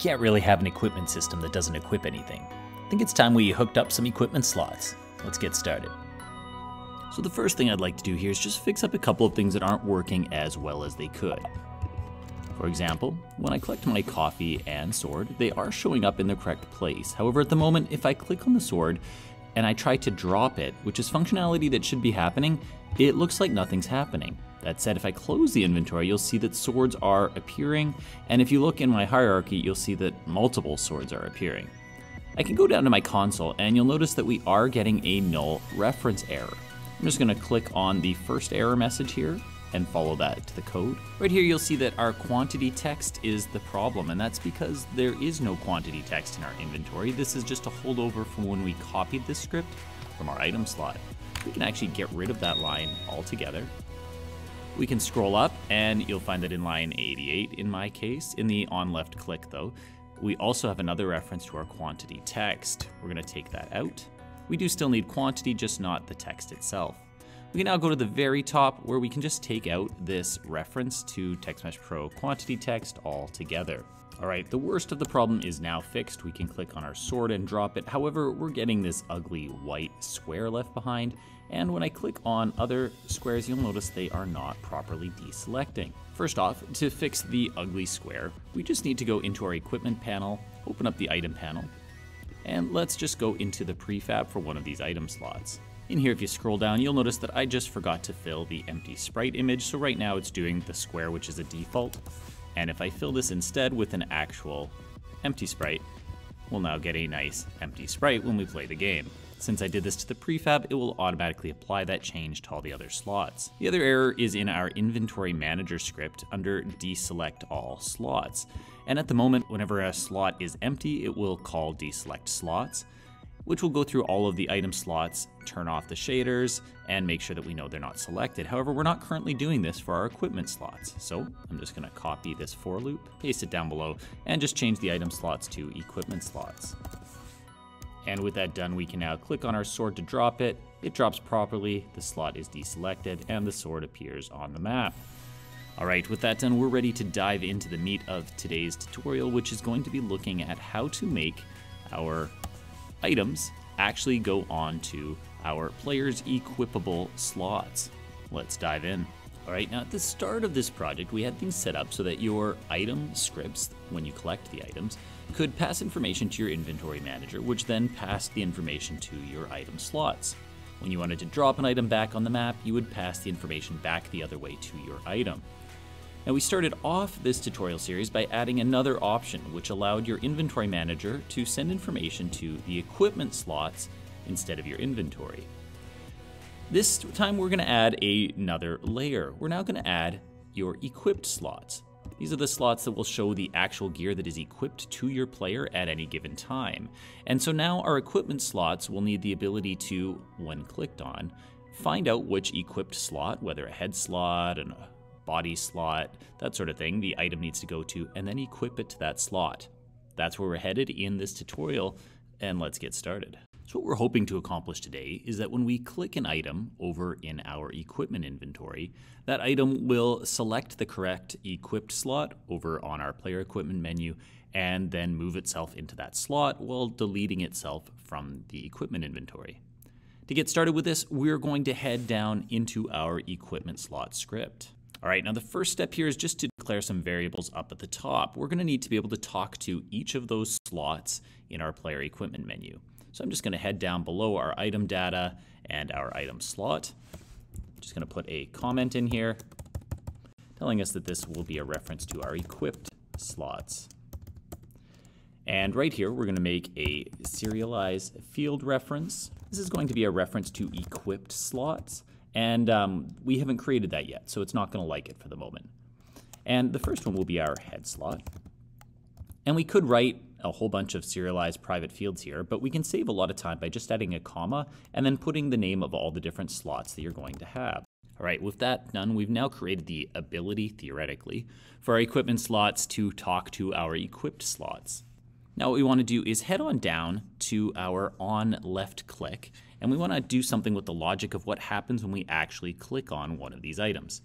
can't really have an equipment system that doesn't equip anything. I think it's time we hooked up some equipment slots. Let's get started. So the first thing I'd like to do here is just fix up a couple of things that aren't working as well as they could. For example, when I collect my coffee and sword, they are showing up in the correct place. However, at the moment, if I click on the sword and I try to drop it, which is functionality that should be happening, it looks like nothing's happening. That said, if I close the inventory, you'll see that swords are appearing, and if you look in my hierarchy, you'll see that multiple swords are appearing. I can go down to my console, and you'll notice that we are getting a null reference error. I'm just going to click on the first error message here, and follow that to the code. Right here, you'll see that our quantity text is the problem, and that's because there is no quantity text in our inventory. This is just a holdover from when we copied this script from our item slot. We can actually get rid of that line altogether. We can scroll up, and you'll find that in line 88 in my case, in the on left click though, we also have another reference to our quantity text. We're gonna take that out. We do still need quantity, just not the text itself. We can now go to the very top where we can just take out this reference to TextMesh Pro quantity text altogether. All right, the worst of the problem is now fixed. We can click on our sword and drop it. However, we're getting this ugly white square left behind. And when I click on other squares, you'll notice they are not properly deselecting. First off, to fix the ugly square, we just need to go into our equipment panel, open up the item panel, and let's just go into the prefab for one of these item slots. In here, if you scroll down, you'll notice that I just forgot to fill the empty sprite image, so right now it's doing the square, which is a default. And if I fill this instead with an actual empty sprite, we'll now get a nice empty sprite when we play the game. Since I did this to the prefab, it will automatically apply that change to all the other slots. The other error is in our inventory manager script under deselect all slots. And at the moment, whenever a slot is empty, it will call deselect slots which will go through all of the item slots, turn off the shaders, and make sure that we know they're not selected. However, we're not currently doing this for our equipment slots. So I'm just gonna copy this for loop, paste it down below, and just change the item slots to equipment slots. And with that done, we can now click on our sword to drop it. It drops properly, the slot is deselected, and the sword appears on the map. All right, with that done, we're ready to dive into the meat of today's tutorial, which is going to be looking at how to make our items actually go on to our player's equipable slots. Let's dive in. All right, now at the start of this project, we had things set up so that your item scripts, when you collect the items, could pass information to your inventory manager, which then passed the information to your item slots. When you wanted to drop an item back on the map, you would pass the information back the other way to your item. Now we started off this tutorial series by adding another option which allowed your inventory manager to send information to the equipment slots instead of your inventory. This time we're going to add another layer. We're now going to add your equipped slots. These are the slots that will show the actual gear that is equipped to your player at any given time. And so now our equipment slots will need the ability to, when clicked on, find out which equipped slot, whether a head slot, and a body slot, that sort of thing, the item needs to go to, and then equip it to that slot. That's where we're headed in this tutorial, and let's get started. So what we're hoping to accomplish today is that when we click an item over in our equipment inventory, that item will select the correct equipped slot over on our player equipment menu and then move itself into that slot while deleting itself from the equipment inventory. To get started with this, we're going to head down into our equipment slot script. All right, now the first step here is just to declare some variables up at the top. We're gonna need to be able to talk to each of those slots in our player equipment menu. So I'm just gonna head down below our item data and our item slot. Just gonna put a comment in here telling us that this will be a reference to our equipped slots. And right here, we're gonna make a serialize field reference. This is going to be a reference to equipped slots. And um, we haven't created that yet, so it's not going to like it for the moment. And the first one will be our head slot. And we could write a whole bunch of serialized private fields here, but we can save a lot of time by just adding a comma and then putting the name of all the different slots that you're going to have. All right, with that done, we've now created the ability, theoretically, for our equipment slots to talk to our equipped slots. Now what we want to do is head on down to our on left click and we want to do something with the logic of what happens when we actually click on one of these items.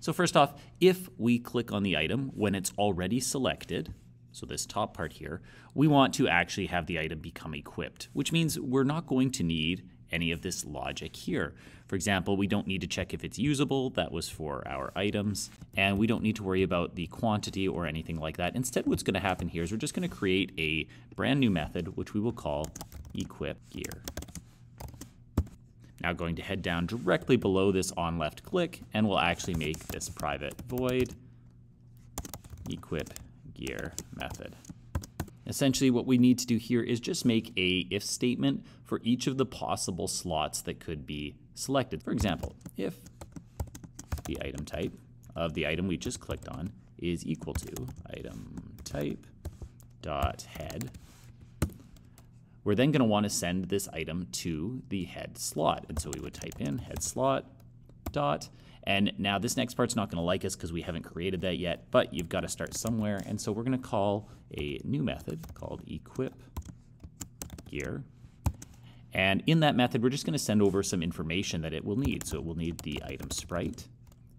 So first off, if we click on the item when it's already selected, so this top part here, we want to actually have the item become equipped, which means we're not going to need any of this logic here. For example, we don't need to check if it's usable, that was for our items, and we don't need to worry about the quantity or anything like that. Instead, what's gonna happen here is we're just gonna create a brand new method, which we will call equip gear. Now going to head down directly below this on left click, and we'll actually make this private void equip gear method. Essentially what we need to do here is just make a if statement for each of the possible slots that could be selected. For example, if the item type of the item we just clicked on is equal to item type dot head, we're then going to want to send this item to the head slot. And so we would type in head slot dot and now this next part's not going to like us because we haven't created that yet, but you've got to start somewhere. And so we're going to call a new method called equip gear. And in that method, we're just going to send over some information that it will need. So it will need the item sprite.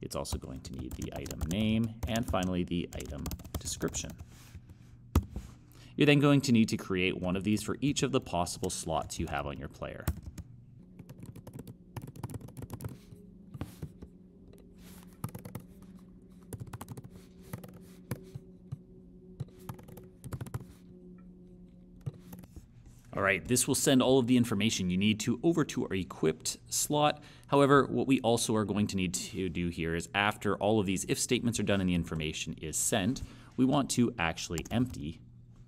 It's also going to need the item name, and finally the item description. You're then going to need to create one of these for each of the possible slots you have on your player. All right, this will send all of the information you need to over to our equipped slot. However, what we also are going to need to do here is after all of these if statements are done and the information is sent, we want to actually empty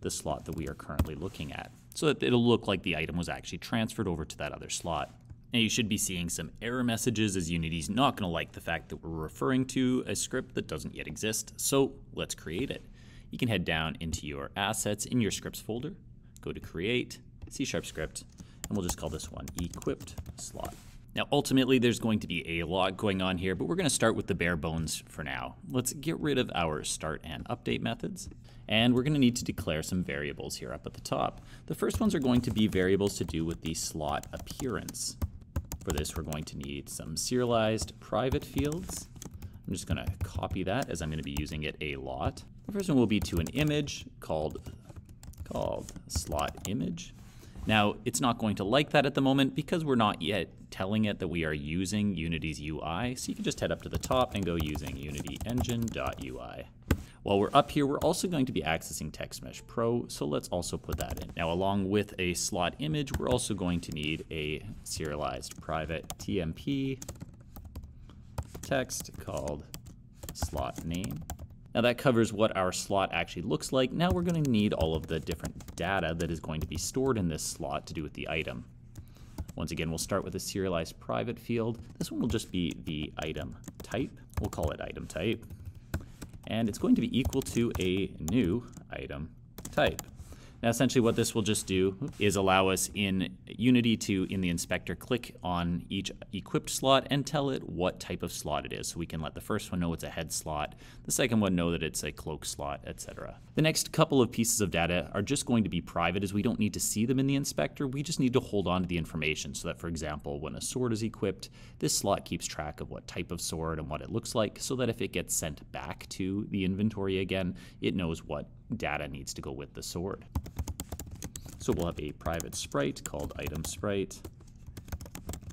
the slot that we are currently looking at so that it'll look like the item was actually transferred over to that other slot. Now you should be seeing some error messages as Unity's not going to like the fact that we're referring to a script that doesn't yet exist, so let's create it. You can head down into your assets in your scripts folder, go to create, C sharp script, and we'll just call this one equipped slot. Now, ultimately, there's going to be a lot going on here, but we're going to start with the bare bones for now. Let's get rid of our start and update methods, and we're going to need to declare some variables here up at the top. The first ones are going to be variables to do with the slot appearance. For this, we're going to need some serialized private fields. I'm just going to copy that as I'm going to be using it a lot. The first one will be to an image called, called slot image. Now, it's not going to like that at the moment because we're not yet telling it that we are using Unity's UI. So you can just head up to the top and go using unityengine.ui. While we're up here, we're also going to be accessing TextMesh Pro, so let's also put that in. Now, along with a slot image, we're also going to need a serialized private TMP text called slot name. Now that covers what our slot actually looks like. Now we're going to need all of the different data that is going to be stored in this slot to do with the item. Once again, we'll start with a serialized private field. This one will just be the item type. We'll call it item type. And it's going to be equal to a new item type. Now essentially what this will just do is allow us in Unity to, in the inspector, click on each equipped slot and tell it what type of slot it is. So we can let the first one know it's a head slot, the second one know that it's a cloak slot, etc. The next couple of pieces of data are just going to be private as we don't need to see them in the inspector. We just need to hold on to the information so that, for example, when a sword is equipped, this slot keeps track of what type of sword and what it looks like so that if it gets sent back to the inventory again, it knows what data needs to go with the sword. So we'll have a private sprite called item sprite,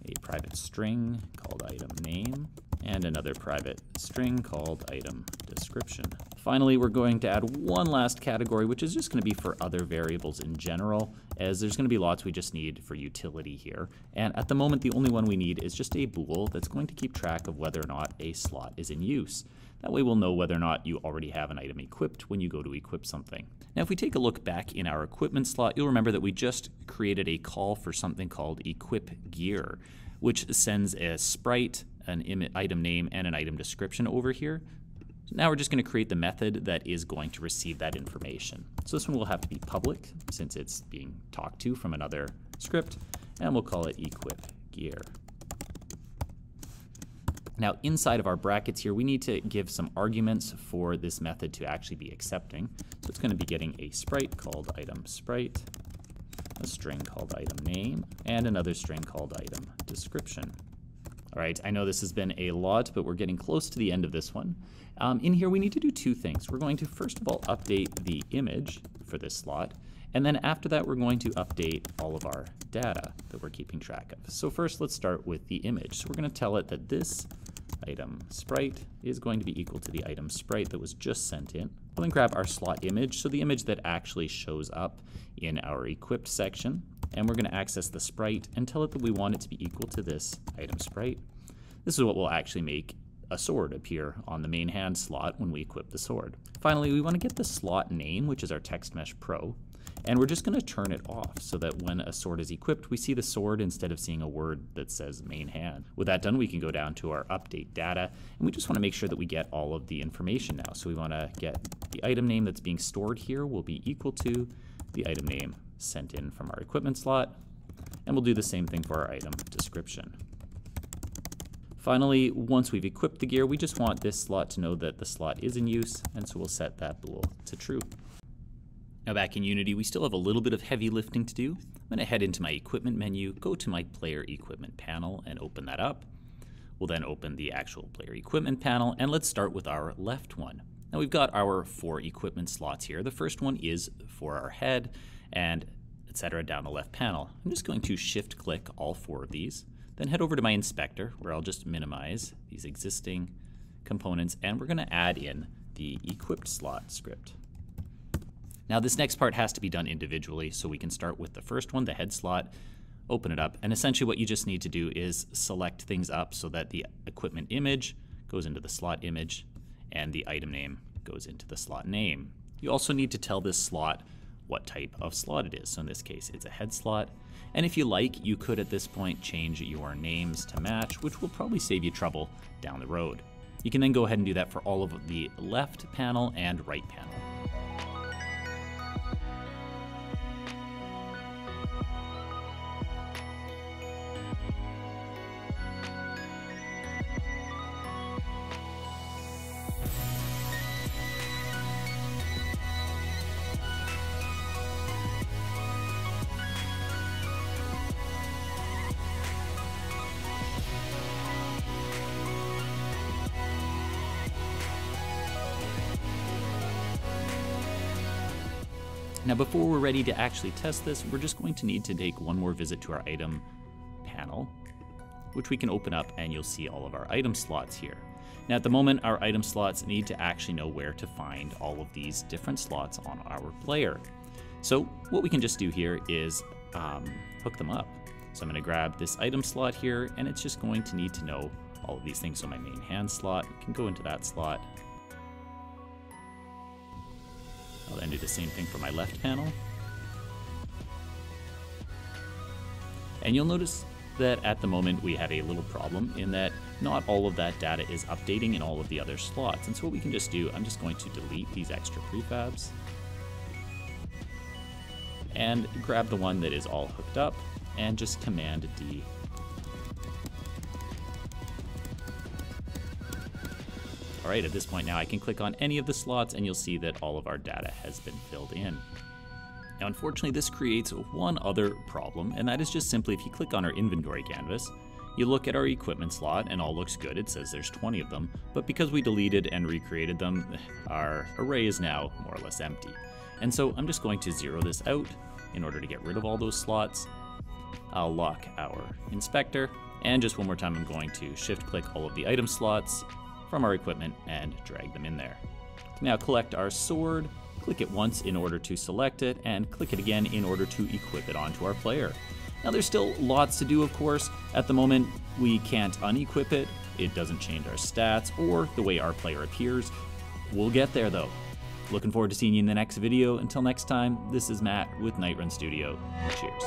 a private string called item name, and another private string called item description. Finally, we're going to add one last category, which is just going to be for other variables in general, as there's going to be lots we just need for utility here. And at the moment, the only one we need is just a bool that's going to keep track of whether or not a slot is in use. That way we'll know whether or not you already have an item equipped when you go to equip something. Now if we take a look back in our equipment slot, you'll remember that we just created a call for something called equip gear, which sends a sprite, an item name, and an item description over here. Now we're just going to create the method that is going to receive that information. So this one will have to be public since it's being talked to from another script, and we'll call it equip gear. Now inside of our brackets here, we need to give some arguments for this method to actually be accepting. So it's going to be getting a sprite called item sprite, a string called item name, and another string called item description. All right, I know this has been a lot, but we're getting close to the end of this one. Um, in here, we need to do two things. We're going to, first of all, update the image for this slot, and then after that, we're going to update all of our data that we're keeping track of. So first, let's start with the image. So we're going to tell it that this item sprite is going to be equal to the item sprite that was just sent in. We'll then grab our slot image, so the image that actually shows up in our equipped section, and we're going to access the sprite and tell it that we want it to be equal to this item sprite. This is what will actually make a sword appear on the main hand slot when we equip the sword. Finally, we want to get the slot name, which is our Text Mesh Pro, and we're just going to turn it off so that when a sword is equipped, we see the sword instead of seeing a word that says main hand. With that done, we can go down to our update data, and we just want to make sure that we get all of the information now. So we want to get the item name that's being stored here will be equal to the item name sent in from our equipment slot, and we'll do the same thing for our item description. Finally, once we've equipped the gear, we just want this slot to know that the slot is in use, and so we'll set that bool to true. Now back in Unity, we still have a little bit of heavy lifting to do. I'm going to head into my equipment menu, go to my player equipment panel and open that up. We'll then open the actual player equipment panel and let's start with our left one. Now we've got our four equipment slots here. The first one is for our head and etc. down the left panel. I'm just going to shift click all four of these, then head over to my inspector where I'll just minimize these existing components and we're going to add in the equipped slot script. Now this next part has to be done individually, so we can start with the first one, the head slot, open it up, and essentially what you just need to do is select things up so that the equipment image goes into the slot image and the item name goes into the slot name. You also need to tell this slot what type of slot it is. So in this case, it's a head slot. And if you like, you could at this point change your names to match, which will probably save you trouble down the road. You can then go ahead and do that for all of the left panel and right panel. Now before we're ready to actually test this, we're just going to need to take one more visit to our item panel, which we can open up and you'll see all of our item slots here. Now at the moment, our item slots need to actually know where to find all of these different slots on our player. So what we can just do here is um, hook them up. So I'm going to grab this item slot here, and it's just going to need to know all of these things. So my main hand slot can go into that slot, I'll then do the same thing for my left panel. And you'll notice that at the moment we have a little problem in that not all of that data is updating in all of the other slots. And so what we can just do, I'm just going to delete these extra prefabs and grab the one that is all hooked up and just Command D All right, at this point now I can click on any of the slots and you'll see that all of our data has been filled in. Now unfortunately this creates one other problem and that is just simply if you click on our inventory canvas, you look at our equipment slot and all looks good, it says there's 20 of them, but because we deleted and recreated them, our array is now more or less empty. And so I'm just going to zero this out in order to get rid of all those slots. I'll lock our inspector, and just one more time I'm going to shift click all of the item slots, from our equipment and drag them in there. Now collect our sword, click it once in order to select it, and click it again in order to equip it onto our player. Now there's still lots to do of course. At the moment we can't unequip it, it doesn't change our stats or the way our player appears. We'll get there though. Looking forward to seeing you in the next video. Until next time, this is Matt with Nightrun Studio. Cheers.